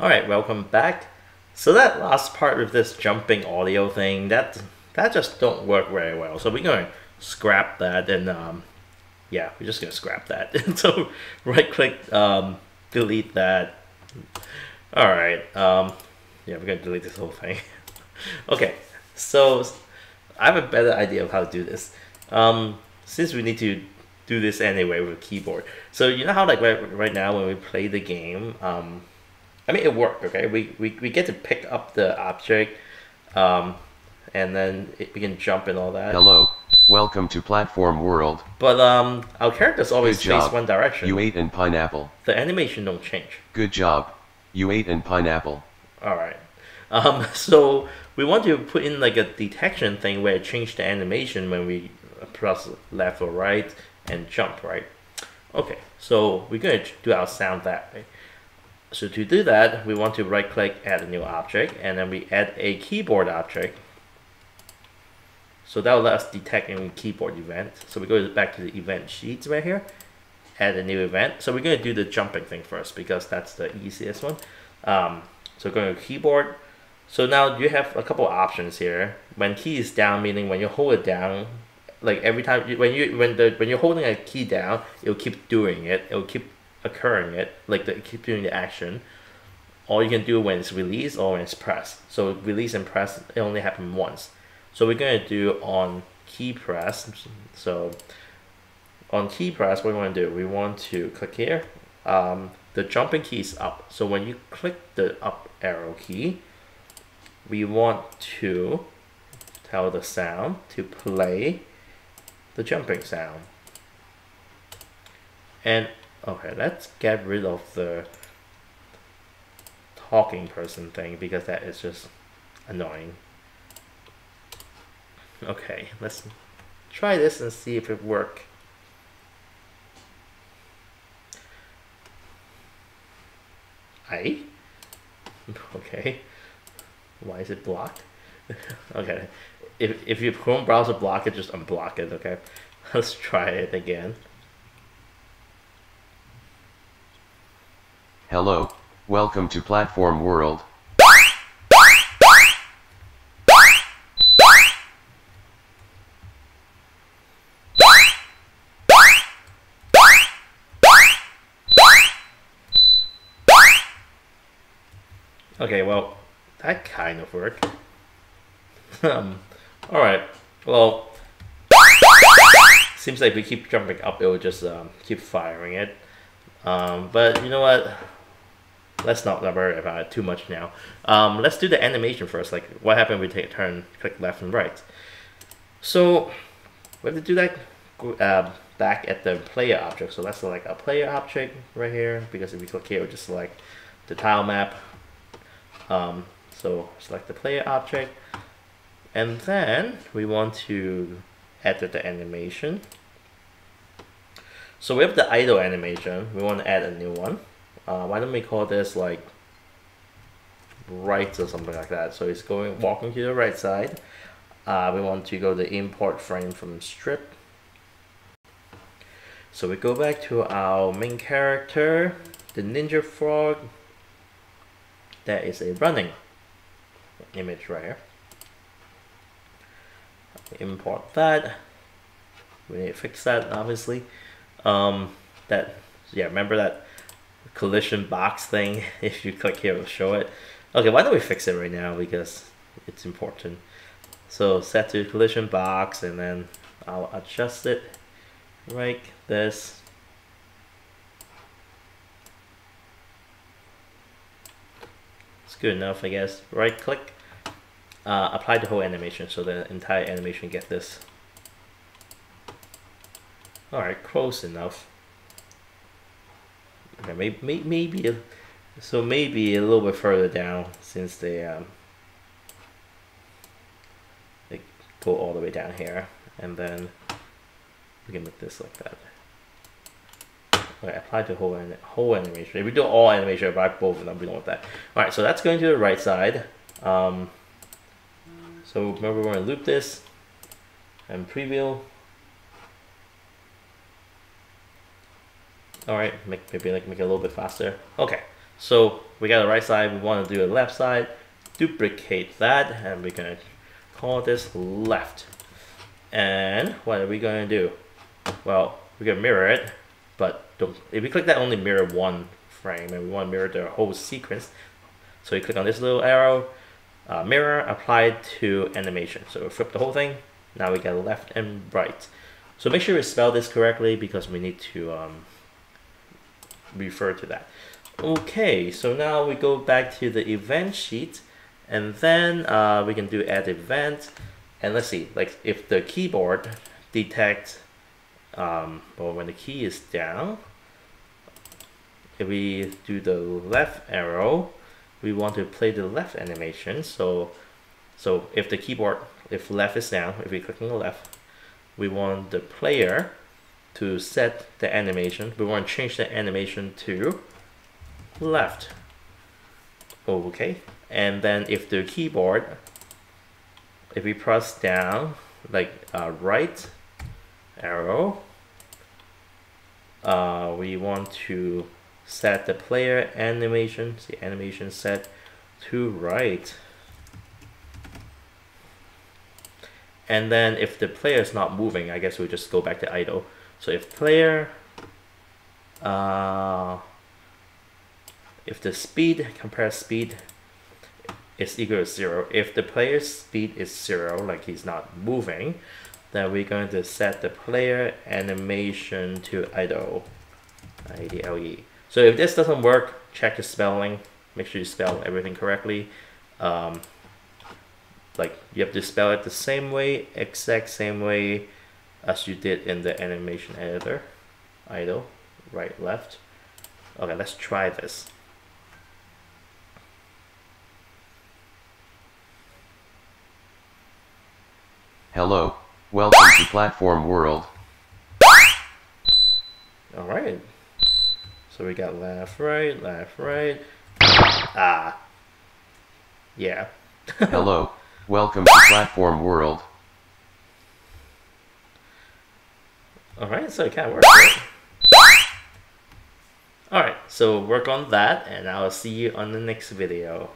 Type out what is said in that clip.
Alright, welcome back. So that last part of this jumping audio thing, that that just don't work very well. So we're going to scrap that and um, yeah, we're just going to scrap that. so right click, um, delete that. Alright, um, yeah, we're going to delete this whole thing. okay, so I have a better idea of how to do this. Um, since we need to do this anyway with a keyboard. So you know how like right, right now when we play the game, um, I mean it worked, okay? We, we, we get to pick up the object um, and then it, we can jump and all that. Hello, welcome to Platform World. But um, our characters always Good job. face one direction. You ate an pineapple. the animation don't change. Good job. You ate an pineapple. All right. Um, so we want to put in like a detection thing where it change the animation when we press left or right and jump, right? Okay, so we're going to do our sound that way. So to do that, we want to right click, add a new object, and then we add a keyboard object. So that will let us detect any keyboard event. So we go back to the event sheets right here, add a new event. So we're going to do the jumping thing first because that's the easiest one. Um, so going to keyboard. So now you have a couple options here. When key is down, meaning when you hold it down, like every time you, when you when the when you're holding a key down, it'll keep doing it. It'll keep occurring it, like the keep doing the action. All you can do when it's released or when it's pressed. So release and press, it only happen once. So we're gonna do on key press. So on key press, what we want to do, we want to click here. Um, the jumping key is up. So when you click the up arrow key, we want to tell the sound to play the jumping sound. And okay, let's get rid of the talking person thing because that is just annoying. Okay, let's try this and see if it work. I? Okay. Why is it blocked? okay. If, if your Chrome browser block it, just unblock it, okay? Let's try it again. Hello, welcome to Platform World. Okay, well, that kind of worked. um, alright, well, seems like we keep jumping up, it will just um, keep firing it. Um, but you know what? Let's not worry about it too much now. Um, let's do the animation first, like what happened we take a turn, click left and right. So, we have to do that uh, back at the player object. So let's select a player object right here, because if we click here, we'll just select the tile map, um, so select the player object and then we want to edit the animation. So we have the idle animation, we want to add a new one. Uh, why don't we call this like right or something like that. So it's going walking to the right side. Uh, we want to go to import frame from strip. So we go back to our main character, the ninja frog, That is a running image right here. Import that. We need to fix that obviously. Um, that yeah, remember that collision box thing? If you click here, it'll show it. Okay, why don't we fix it right now because it's important. So set to collision box and then I'll adjust it like this It's good enough, I guess. Right click, uh, apply the whole animation so the entire animation get this. Alright, close enough. Okay, maybe, maybe, so maybe a little bit further down since they, um, they go all the way down here and then we can make this like that. Okay, apply to whole, whole animation. If we do all animation, apply both of them, we don't want that. All right, so that's going to the right side. Um, so remember we're to loop this and preview. All right, make maybe like make it a little bit faster. Okay, So we got the right side, we want to do the left side, duplicate that, and we're gonna call this left. And what are we gonna do? Well, we're gonna mirror it, but if we click that only mirror one frame and we want to mirror the whole sequence. So you click on this little arrow, uh, mirror, apply to animation. So we flip the whole thing. Now we got left and right. So make sure we spell this correctly because we need to um, refer to that. Okay, so now we go back to the event sheet and then uh, we can do add event and let's see like if the keyboard detects um, well when the key is down if we do the left arrow we want to play the left animation so so if the keyboard if left is down if we click on the left we want the player to set the animation. We want to change the animation to left. Okay and then if the keyboard if we press down like uh, right arrow uh, we want to set the player animation the animation set to right. And then if the player is not moving I guess we'll just go back to idle so if player uh, if the speed compare speed is equal to zero if the player's speed is zero like he's not moving then we're going to set the player animation to idle IDLE so if this doesn't work, check the spelling. Make sure you spell everything correctly. Um, like you have to spell it the same way, exact same way as you did in the animation editor. Idle, right, left. Okay, let's try this. Hello, welcome to Platform World. All right. So we got left, right, left, right. Ah. Yeah. Hello, welcome to Platform World. Alright, so it kind of works, right? Alright, so work on that, and I'll see you on the next video.